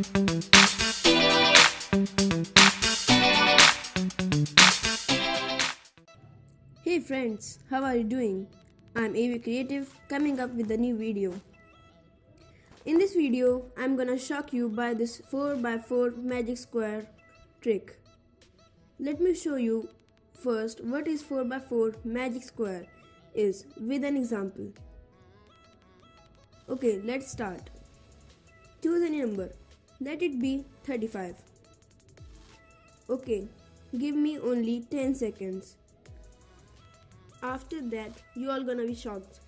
Hey friends, how are you doing? I'm AV Creative coming up with a new video. In this video, I'm gonna shock you by this 4x4 magic square trick. Let me show you first what is 4x4 magic square is with an example. Okay, let's start. Choose any number. Let it be 35. Okay, give me only 10 seconds. After that, you all gonna be shocked.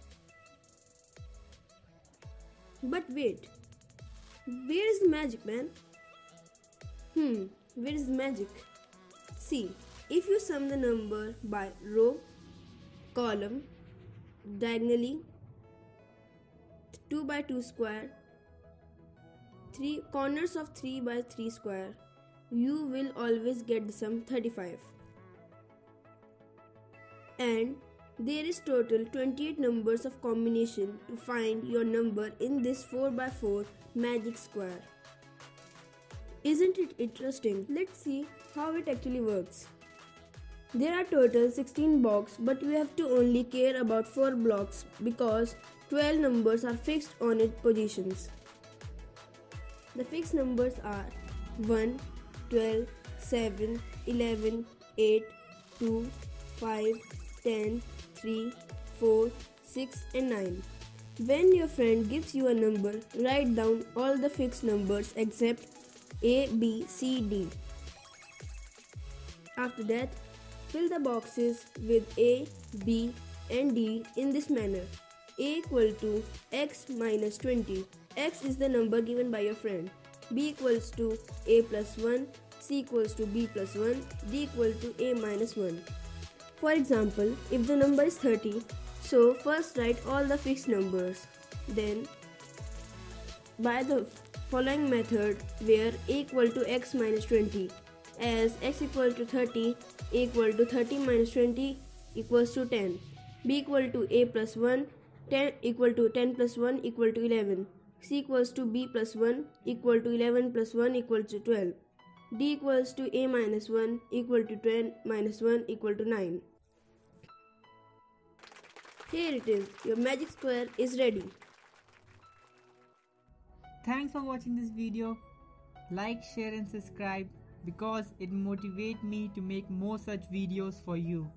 But wait, where is the magic, man? Hmm, where is the magic? See, if you sum the number by row, column, diagonally, 2 by 2 square, 3 corners of 3 by 3 square, you will always get the sum 35 and there is total 28 numbers of combination to find your number in this 4x4 magic square. Isn't it interesting? Let's see how it actually works. There are total 16 blocks but we have to only care about 4 blocks because 12 numbers are fixed on its positions. The fixed numbers are 1, 12, 7, 11, 8, 2, 5, 10, 3, 4, 6 and 9. When your friend gives you a number, write down all the fixed numbers except A, B, C, D. After that, fill the boxes with A, B and D in this manner. A equal to x minus 20. X is the number given by your friend. B equals to A plus 1. C equals to B plus 1. D equals to A minus 1. For example, if the number is 30, so first write all the fixed numbers. Then, by the following method where a equal to x minus 20 as x equal to 30 a equal to 30 minus 20 equals to 10 b equal to a plus 1 10 equal to 10 plus 1 equal to 11 c equals to b plus 1 equal to 11 plus 1 equal to 12 d equals to a minus 1 equal to 10 minus 1 equal to 9 here it is, your magic square is ready. Thanks for watching this video. Like, share and subscribe because it motivates me to make more such videos for you.